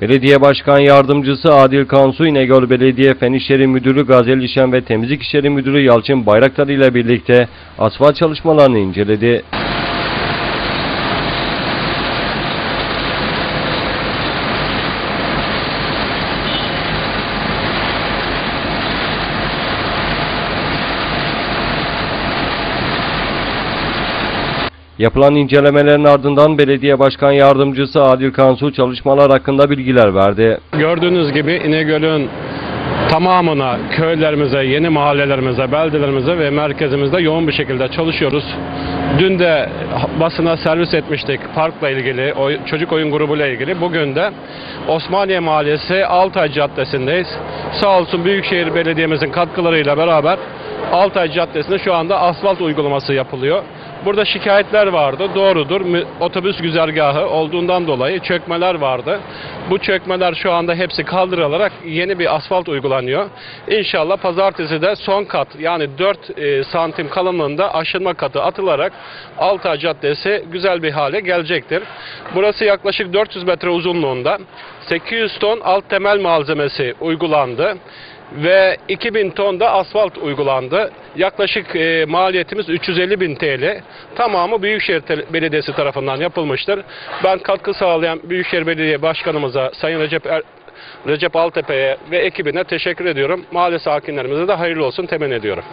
Belediye Başkan Yardımcısı Adil Kansu İnegöl Belediye Fen İşleri Müdürü Gazel İşen ve Temizlik İşleri Müdürü Yalçın Bayraktar ile birlikte asfalt çalışmalarını inceledi. Yapılan incelemelerin ardından Belediye Başkan Yardımcısı Adil Kansu çalışmalar hakkında bilgiler verdi. Gördüğünüz gibi İnegöl'ün tamamına, köylerimize, yeni mahallelerimize, beldelerimize ve merkezimizde yoğun bir şekilde çalışıyoruz. Dün de basına servis etmiştik parkla ilgili, çocuk oyun grubuyla ilgili. Bugün de Osmaniye Mahallesi Altay Caddesi'ndeyiz. Sağ olsun Büyükşehir Belediye'mizin katkılarıyla beraber Altay Caddesi'nde şu anda asfalt uygulaması yapılıyor. Burada şikayetler vardı. Doğrudur. Otobüs güzergahı olduğundan dolayı çökmeler vardı. Bu çökmeler şu anda hepsi kaldırılarak yeni bir asfalt uygulanıyor. İnşallah pazartesi de son kat yani 4 e, santim kalınlığında aşınma katı atılarak Altay Caddesi güzel bir hale gelecektir. Burası yaklaşık 400 metre uzunluğunda 800 ton alt temel malzemesi uygulandı ve 2000 ton da asfalt uygulandı. Yaklaşık e, maliyetimiz 350 bin TL. Tamamı Büyükşehir Belediyesi tarafından yapılmıştır. Ben katkı sağlayan Büyükşehir Belediye Başkanımıza Sayın Recep er Recep Altepe'ye ve ekibine teşekkür ediyorum. Mahalle sakinlerimize de hayırlı olsun temenni ediyorum.